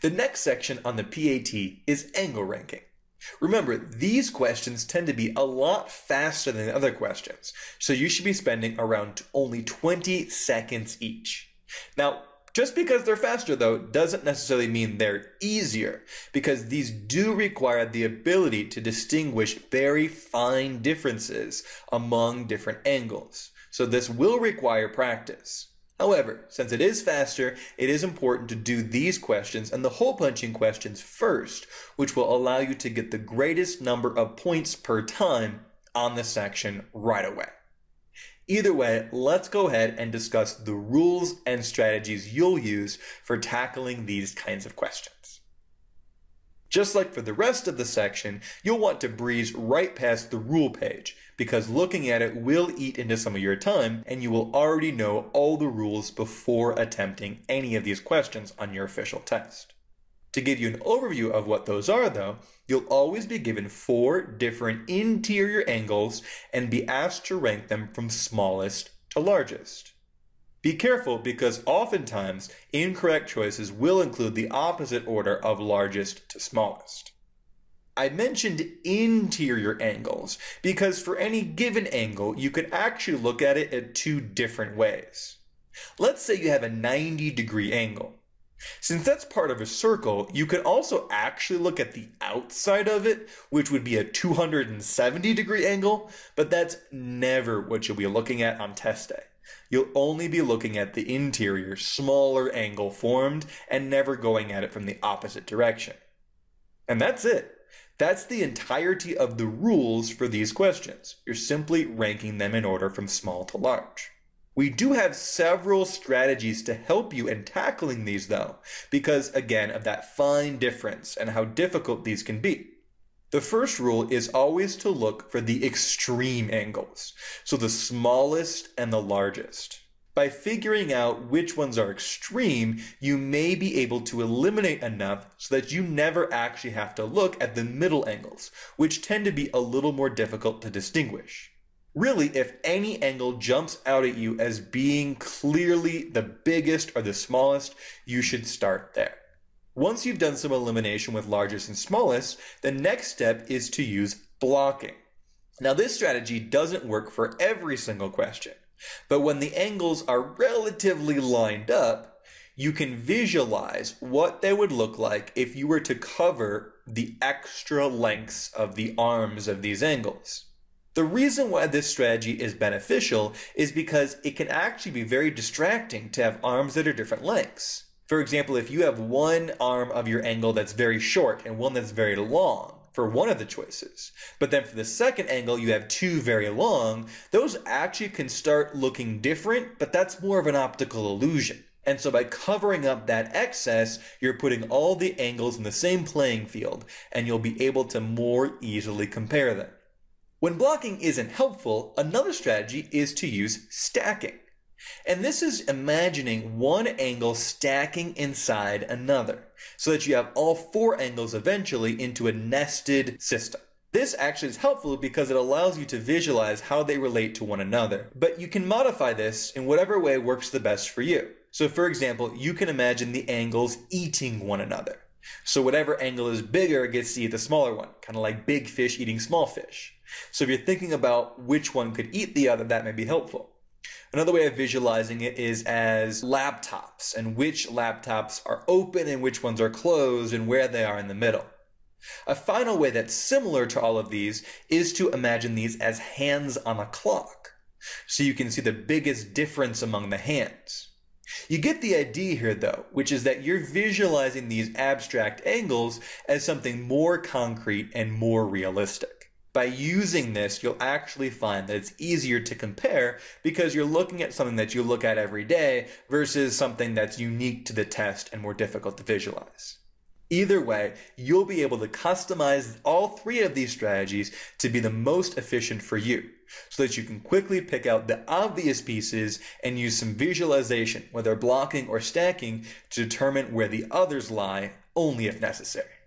The next section on the PAT is angle ranking. Remember, these questions tend to be a lot faster than the other questions, so you should be spending around only 20 seconds each. Now, just because they're faster, though, doesn't necessarily mean they're easier, because these do require the ability to distinguish very fine differences among different angles. So this will require practice. However, since it is faster, it is important to do these questions and the hole punching questions first, which will allow you to get the greatest number of points per time on the section right away. Either way, let's go ahead and discuss the rules and strategies you'll use for tackling these kinds of questions. Just like for the rest of the section, you'll want to breeze right past the rule page because looking at it will eat into some of your time and you will already know all the rules before attempting any of these questions on your official test. To give you an overview of what those are though, you'll always be given four different interior angles and be asked to rank them from smallest to largest. Be careful because oftentimes incorrect choices will include the opposite order of largest to smallest. I mentioned interior angles because for any given angle, you could actually look at it in two different ways. Let's say you have a 90 degree angle. Since that's part of a circle, you could also actually look at the outside of it, which would be a 270 degree angle, but that's never what you'll be looking at on test day you'll only be looking at the interior, smaller angle formed and never going at it from the opposite direction. And that's it. That's the entirety of the rules for these questions. You're simply ranking them in order from small to large. We do have several strategies to help you in tackling these though, because again of that fine difference and how difficult these can be. The first rule is always to look for the extreme angles, so the smallest and the largest. By figuring out which ones are extreme, you may be able to eliminate enough so that you never actually have to look at the middle angles, which tend to be a little more difficult to distinguish. Really, if any angle jumps out at you as being clearly the biggest or the smallest, you should start there. Once you've done some elimination with largest and smallest, the next step is to use blocking. Now this strategy doesn't work for every single question, but when the angles are relatively lined up, you can visualize what they would look like if you were to cover the extra lengths of the arms of these angles. The reason why this strategy is beneficial is because it can actually be very distracting to have arms that are different lengths. For example, if you have one arm of your angle that's very short and one that's very long for one of the choices, but then for the second angle you have two very long, those actually can start looking different, but that's more of an optical illusion. And so by covering up that excess, you're putting all the angles in the same playing field, and you'll be able to more easily compare them. When blocking isn't helpful, another strategy is to use stacking. And this is imagining one angle stacking inside another, so that you have all four angles eventually into a nested system. This actually is helpful because it allows you to visualize how they relate to one another, but you can modify this in whatever way works the best for you. So for example, you can imagine the angles eating one another. So whatever angle is bigger gets to eat the smaller one, kind of like big fish eating small fish. So if you're thinking about which one could eat the other, that may be helpful. Another way of visualizing it is as laptops and which laptops are open and which ones are closed and where they are in the middle. A final way that's similar to all of these is to imagine these as hands on a clock. So you can see the biggest difference among the hands. You get the idea here though, which is that you're visualizing these abstract angles as something more concrete and more realistic. By using this, you'll actually find that it's easier to compare because you're looking at something that you look at every day versus something that's unique to the test and more difficult to visualize. Either way, you'll be able to customize all three of these strategies to be the most efficient for you so that you can quickly pick out the obvious pieces and use some visualization, whether blocking or stacking, to determine where the others lie only if necessary.